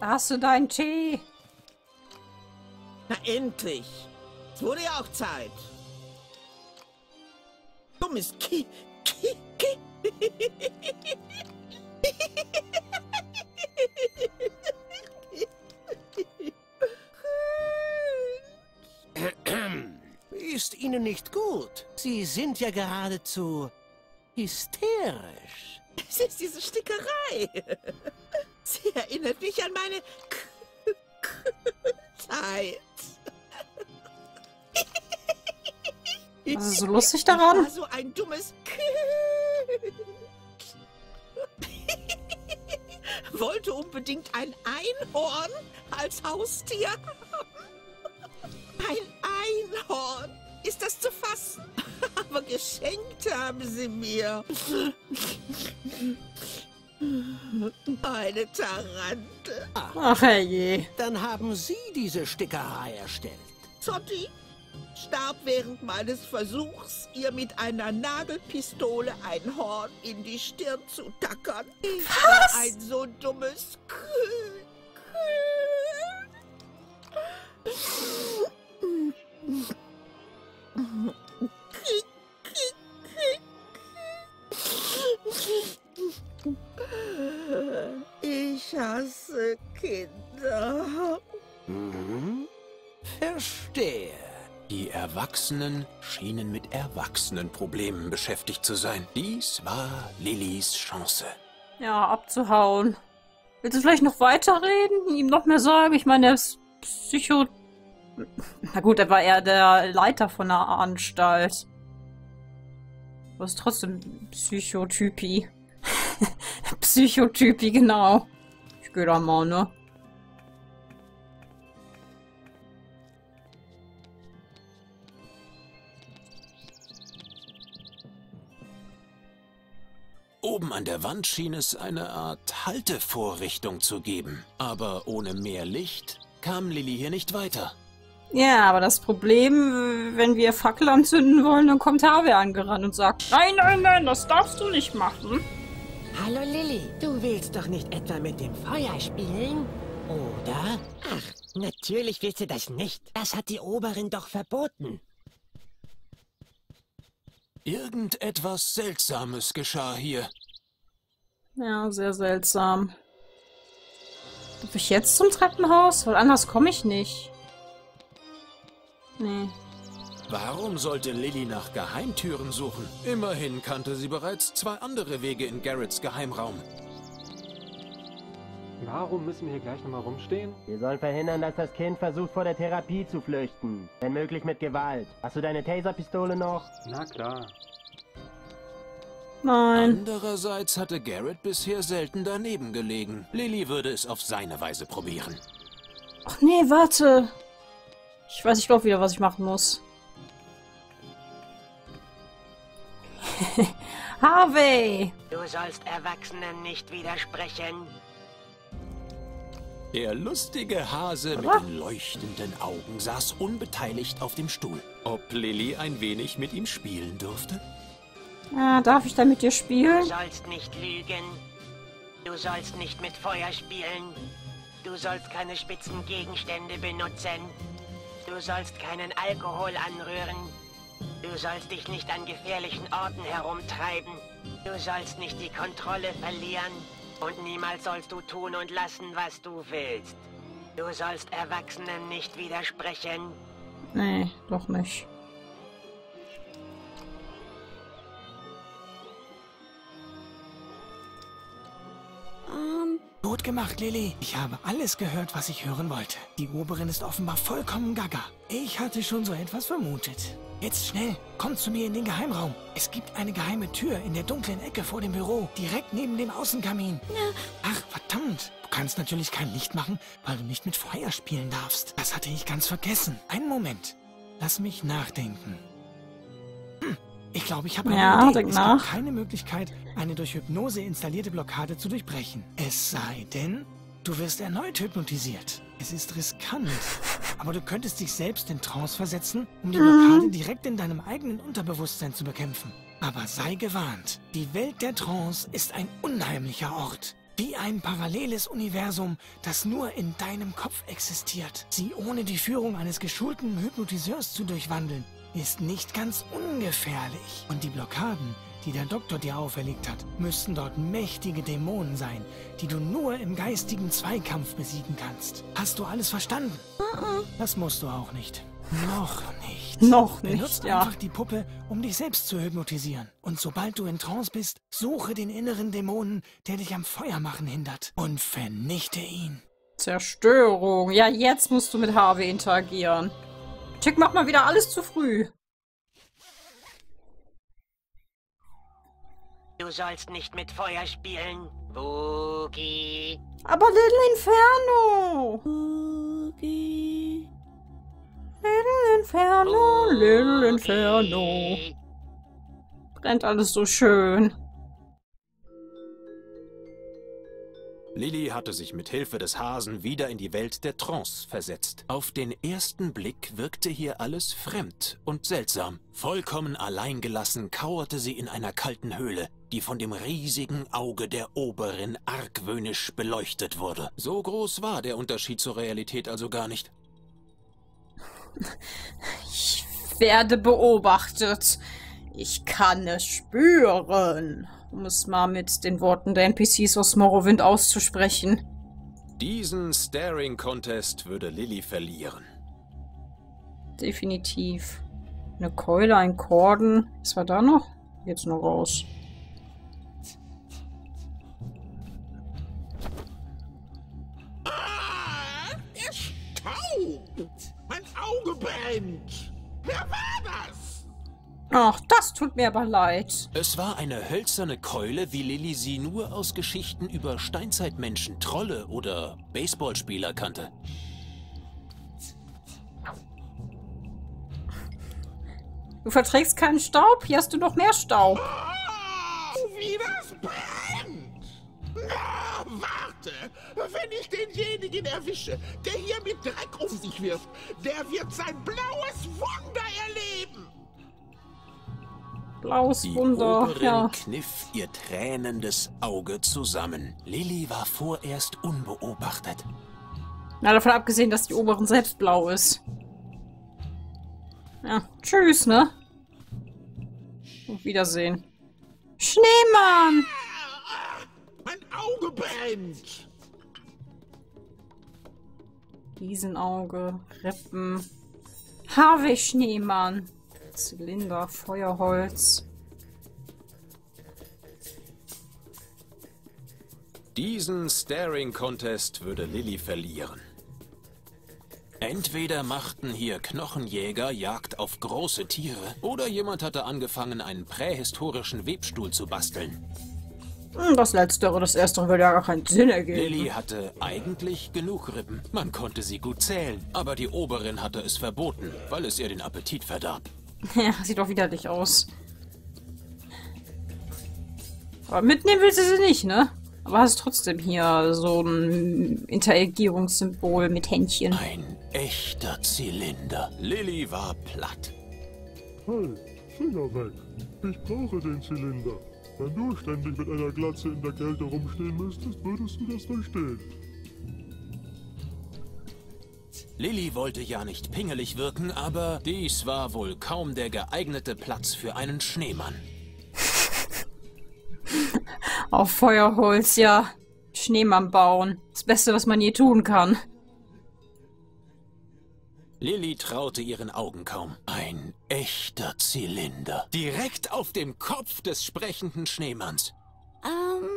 Da hast du deinen Tee. Na endlich. Es wurde ja auch Zeit. Dummes Ki... Ki... Ki... Ist Ihnen nicht gut? Sie sind ja geradezu hysterisch. Es ist diese Stickerei. Sie erinnert mich an meine Zeit. Was ist so lustig Ich war daran? so ein dummes. Wollte unbedingt ein Einhorn als Haustier haben. Ein Einhorn. Ist das zu fassen? Aber geschenkt haben sie mir. Eine Tarante. Ach herrje. Dann haben Sie diese Stickerei erstellt. Zotti starb während meines Versuchs, ihr mit einer Nagelpistole ein Horn in die Stirn zu tackern. Ich war ein so dummes Kühl. Ich Erwachsenen schienen mit Erwachsenenproblemen beschäftigt zu sein. Dies war Lillys Chance. Ja, abzuhauen. Willst du vielleicht noch weiterreden? Ihm noch mehr sagen? Ich meine, er ist Psycho... Na gut, er war eher der Leiter von der Anstalt. Aber ist trotzdem Psychotypi. Psychotypi, genau. Ich geh da mal, ne? Der Wand schien es eine Art Haltevorrichtung zu geben. Aber ohne mehr Licht kam Lilly hier nicht weiter. Ja, aber das Problem, wenn wir Fackel anzünden wollen, dann kommt Harvey angerannt und sagt, nein, nein, nein, das darfst du nicht machen. Hallo Lilly, du willst doch nicht etwa mit dem Feuer spielen? Oder? Ach, natürlich willst du das nicht. Das hat die Oberin doch verboten. Irgendetwas Seltsames geschah hier. Ja, sehr seltsam. Darf ich jetzt zum Treppenhaus? Weil anders komme ich nicht. Nee. Warum sollte Lilly nach Geheimtüren suchen? Immerhin kannte sie bereits zwei andere Wege in Garretts Geheimraum. Warum müssen wir hier gleich nochmal rumstehen? Wir sollen verhindern, dass das Kind versucht, vor der Therapie zu flüchten. Wenn möglich mit Gewalt. Hast du deine Taserpistole noch? Na klar. Nein. Andererseits hatte Garrett bisher selten daneben gelegen. Lilly würde es auf seine Weise probieren. Ach nee, warte. Ich weiß, ich glaube wieder, was ich machen muss. Harvey! Du sollst Erwachsenen nicht widersprechen. Der lustige Hase mit den leuchtenden Augen saß unbeteiligt auf dem Stuhl. Ob Lilly ein wenig mit ihm spielen durfte? Ah, darf ich da mit dir Du spielen? sollst nicht lügen. Du sollst nicht mit Feuer spielen. Du sollst keine spitzen Gegenstände benutzen. Du sollst keinen Alkohol anrühren. Du sollst dich nicht an gefährlichen Orten herumtreiben. Du sollst nicht die Kontrolle verlieren. Und niemals sollst du tun und lassen, was du willst. Du sollst Erwachsenen nicht widersprechen. Nee, doch nicht. Gemacht, Lilly. Ich habe alles gehört, was ich hören wollte. Die Oberin ist offenbar vollkommen gaga. Ich hatte schon so etwas vermutet. Jetzt schnell, komm zu mir in den Geheimraum. Es gibt eine geheime Tür in der dunklen Ecke vor dem Büro, direkt neben dem Außenkamin. Ach, verdammt. Du kannst natürlich kein Licht machen, weil du nicht mit Feuer spielen darfst. Das hatte ich ganz vergessen. Einen Moment. Lass mich nachdenken. Ich glaube, ich habe eine Ja, Idee. es nach. gibt keine Möglichkeit, eine durch Hypnose installierte Blockade zu durchbrechen. Es sei denn, du wirst erneut hypnotisiert. Es ist riskant, aber du könntest dich selbst in Trance versetzen, um die Blockade direkt in deinem eigenen Unterbewusstsein zu bekämpfen. Aber sei gewarnt, die Welt der Trance ist ein unheimlicher Ort. Wie ein paralleles Universum, das nur in deinem Kopf existiert. Sie ohne die Führung eines geschulten Hypnotiseurs zu durchwandeln, ist nicht ganz ungefährlich. Und die Blockaden, die der Doktor dir auferlegt hat, müssten dort mächtige Dämonen sein, die du nur im geistigen Zweikampf besiegen kannst. Hast du alles verstanden? Das musst du auch nicht. Noch nicht. Noch nicht, Benutzt ja. einfach die Puppe, um dich selbst zu hypnotisieren. Und sobald du in Trance bist, suche den inneren Dämonen, der dich am Feuer machen hindert. Und vernichte ihn. Zerstörung. Ja, jetzt musst du mit Harvey interagieren. Chick macht mal wieder alles zu früh. Du sollst nicht mit Feuer spielen. Boogie. Aber Little Inferno. Little Inferno, Little Inferno. Boogie. Brennt alles so schön. Lilly hatte sich mit Hilfe des Hasen wieder in die Welt der Trance versetzt. Auf den ersten Blick wirkte hier alles fremd und seltsam. Vollkommen alleingelassen kauerte sie in einer kalten Höhle, die von dem riesigen Auge der Oberin argwöhnisch beleuchtet wurde. So groß war der Unterschied zur Realität also gar nicht. Ich werde beobachtet. Ich kann es spüren. Um es mal mit den Worten der NPCs aus Morrowind auszusprechen. Diesen Staring Contest würde Lilly verlieren. Definitiv. Eine Keule, ein Korden. Was war da noch? Jetzt noch raus. Ah, der Staub! Mein Auge brennt! Wer war das? Ach, das tut mir aber leid. Es war eine hölzerne Keule, wie Lilly sie nur aus Geschichten über Steinzeitmenschen, Trolle oder Baseballspieler kannte. Du verträgst keinen Staub? Hier hast du noch mehr Staub. Oh, wie das brennt! Na, warte! Wenn ich denjenigen erwische, der hier mit Dreck um sich wirft, der wird sein blaues Wunder erleben! Blaues Die Wunder. Oberin Ja. kniff ihr tränendes Auge zusammen. Lilly war vorerst unbeobachtet. Na, davon abgesehen, dass die Oberin selbst blau ist. Ja, tschüss, ne? Auf Wiedersehen. Schneemann! Mein Auge brennt! Riesenauge, Rippen. Harvey Schneemann. Zylinder, Feuerholz. Diesen Staring Contest würde Lilly verlieren. Entweder machten hier Knochenjäger Jagd auf große Tiere oder jemand hatte angefangen, einen prähistorischen Webstuhl zu basteln. Hm, Das letztere, das erstere würde ja gar keinen Sinn ergeben. Lilly hatte eigentlich genug Rippen. Man konnte sie gut zählen. Aber die Oberin hatte es verboten, weil es ihr den Appetit verdarb. Ja, sieht doch widerlich aus. Aber mitnehmen will sie sie nicht, ne? Aber hast trotzdem hier so ein Interagierungssymbol mit Händchen. Ein echter Zylinder. Lilly war platt. Hey, Finger weg. Ich brauche den Zylinder. Wenn du ständig mit einer Glatze in der Kälte rumstehen müsstest, würdest du das verstehen. Lilly wollte ja nicht pingelig wirken, aber dies war wohl kaum der geeignete Platz für einen Schneemann. Auf Feuerholz, ja. Schneemann bauen. Das Beste, was man je tun kann. Lilly traute ihren Augen kaum. Ein echter Zylinder. Direkt auf dem Kopf des sprechenden Schneemanns.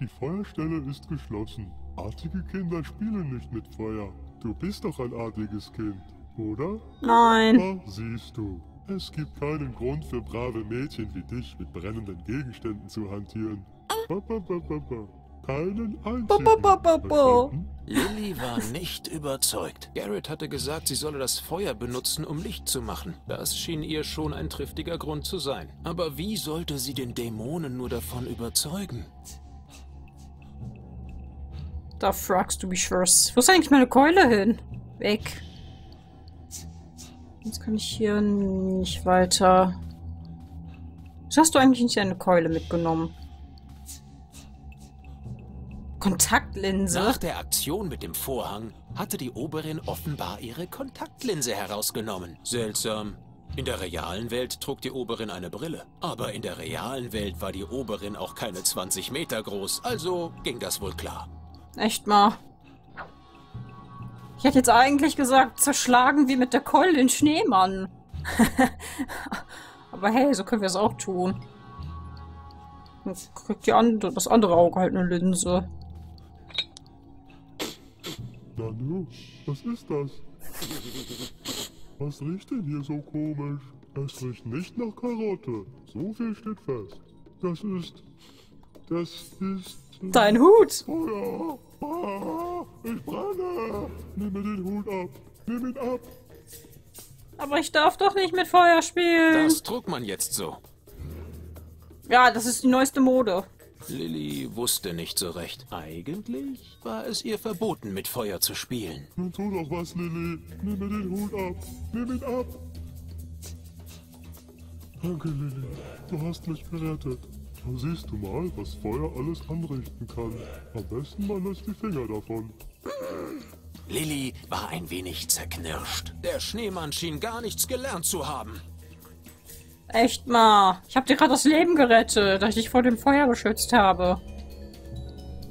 Die Feuerstelle ist geschlossen. Artige Kinder spielen nicht mit Feuer. Du bist doch ein artiges Kind, oder? Nein. Da siehst du. Es gibt keinen Grund für brave Mädchen wie dich mit brennenden Gegenständen zu hantieren. Ba, ba, ba, ba, ba. Keinen einzigen. ba, ba, ba, ba. Verstanden? Lilly war nicht überzeugt. Garrett hatte gesagt, sie solle das Feuer benutzen, um Licht zu machen. Das schien ihr schon ein triftiger Grund zu sein. Aber wie sollte sie den Dämonen nur davon überzeugen? Da fragst du mich first. Wo ist eigentlich meine Keule hin? Weg. Jetzt kann ich hier nicht weiter. Was hast du eigentlich nicht deine Keule mitgenommen? Kontaktlinse? Nach der Aktion mit dem Vorhang hatte die Oberin offenbar ihre Kontaktlinse herausgenommen. Seltsam. In der realen Welt trug die Oberin eine Brille. Aber in der realen Welt war die Oberin auch keine 20 Meter groß, also ging das wohl klar. Echt mal. Ich hätte jetzt eigentlich gesagt, zerschlagen wie mit der Keule den Schneemann. Aber hey, so können wir es auch tun. Jetzt kriegt die andere, das andere Auge halt eine Linse. Nanu, was ist das? Was riecht denn hier so komisch? Es riecht nicht nach Karotte. So viel steht fest. Das ist... Das ist... Dein Hut! Feuer! Ah, ich brenne! Nimm mir den Hut ab! Nimm ihn ab! Aber ich darf doch nicht mit Feuer spielen. Das trug man jetzt so. Ja, das ist die neueste Mode. Lilly wusste nicht so recht. Eigentlich war es ihr verboten, mit Feuer zu spielen. Nun tu doch was, Lilly. Nimm mir den Hut ab. Nimm ihn ab. Danke, Lilly. Du hast mich gerettet. Da siehst du mal, was Feuer alles anrichten kann. Am besten man lässt die Finger davon. Lilly war ein wenig zerknirscht. Der Schneemann schien gar nichts gelernt zu haben. Echt mal. Ich hab dir gerade das Leben gerettet, dass ich dich vor dem Feuer beschützt habe.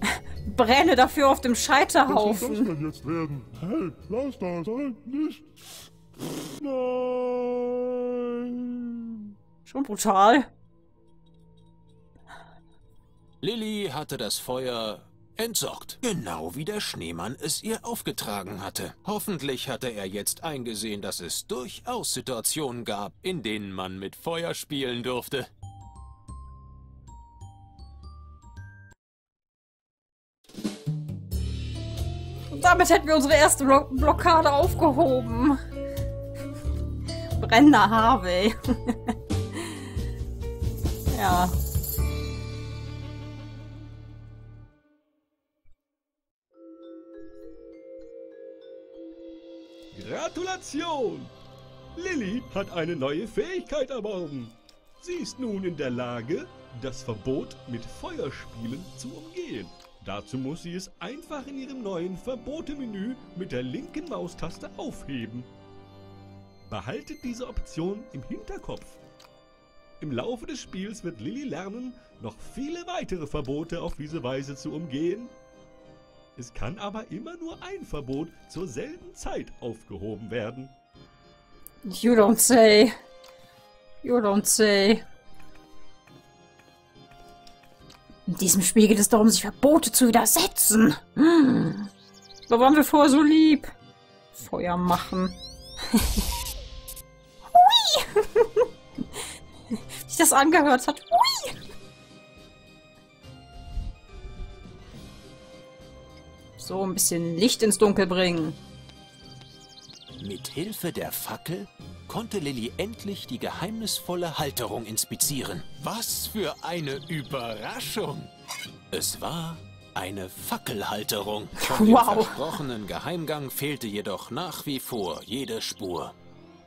Brenne dafür auf dem Was soll das Scheiterhaufen. denn jetzt werden? Hey, lass das. Nein, nicht. Nein. Schon brutal. Lilly hatte das Feuer entsorgt. Genau wie der Schneemann es ihr aufgetragen hatte. Hoffentlich hatte er jetzt eingesehen, dass es durchaus Situationen gab, in denen man mit Feuer spielen durfte. Damit hätten wir unsere erste Blo Blockade aufgehoben. Brennender Harvey. ja. Gratulation! Lilly hat eine neue Fähigkeit erworben. Sie ist nun in der Lage, das Verbot mit Feuerspielen zu umgehen. Dazu muss sie es einfach in ihrem neuen Verbote-Menü mit der linken Maustaste aufheben. Behaltet diese Option im Hinterkopf. Im Laufe des Spiels wird Lilly lernen, noch viele weitere Verbote auf diese Weise zu umgehen. Es kann aber immer nur ein Verbot zur selben Zeit aufgehoben werden. You don't say. You don't say. In diesem Spiel geht es darum, sich Verbote zu widersetzen. Hm. Da waren wir vorher so lieb. Feuer machen. Hui! Wie sich das angehört hat. Hui! So, ein bisschen Licht ins Dunkel bringen. Mit Hilfe der Fackel konnte Lilly endlich die geheimnisvolle Halterung inspizieren. Was für eine Überraschung! Es war eine Fackelhalterung. Von dem Wow. versprochenen Geheimgang fehlte jedoch nach wie vor jede Spur.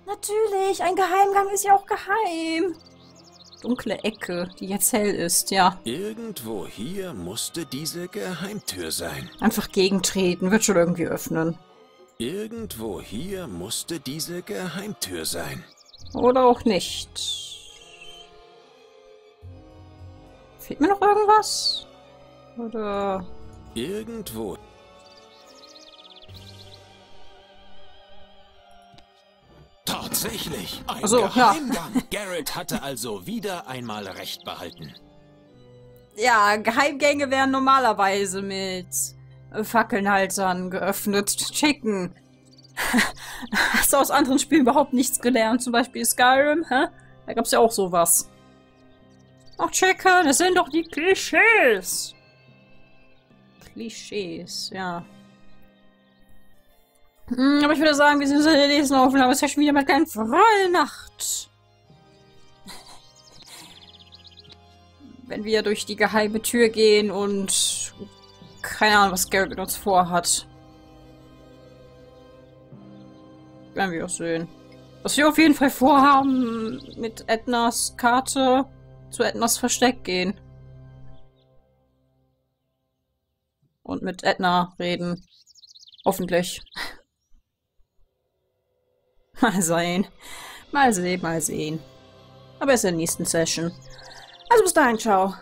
Natürlich, ein Geheimgang ist ja auch geheim. Dunkle Ecke, die jetzt hell ist, ja. Irgendwo hier musste diese Geheimtür sein. Einfach gegentreten, wird schon irgendwie öffnen. Irgendwo hier musste diese Geheimtür sein. Oder auch nicht. Fehlt mir noch irgendwas? Oder... Irgendwo. Tatsächlich, ein Ach so, ja. Geheimgang. Garrett hatte also wieder einmal recht behalten. Ja, Geheimgänge werden normalerweise mit Fackelnhaltern geöffnet. Chicken. Hast du aus anderen Spielen überhaupt nichts gelernt? Zum Beispiel Skyrim, hä? Da gab's ja auch sowas. Ach, Chicken, das sind doch die Klischees. Klischees, ja. Hm, aber ich würde sagen, wir sind in der nächsten Aufnahme. Es ist wieder mal keine freie Nacht. Wenn wir durch die geheime Tür gehen und keine Ahnung, was Garrett mit uns vorhat. Werden wir auch sehen. Was wir auf jeden Fall vorhaben, mit Ednas Karte zu Ednas Versteck gehen. mit Edna reden. Hoffentlich. Mal sehen. Mal sehen, mal sehen. Aber erst in der nächsten Session. Also bis dahin, ciao.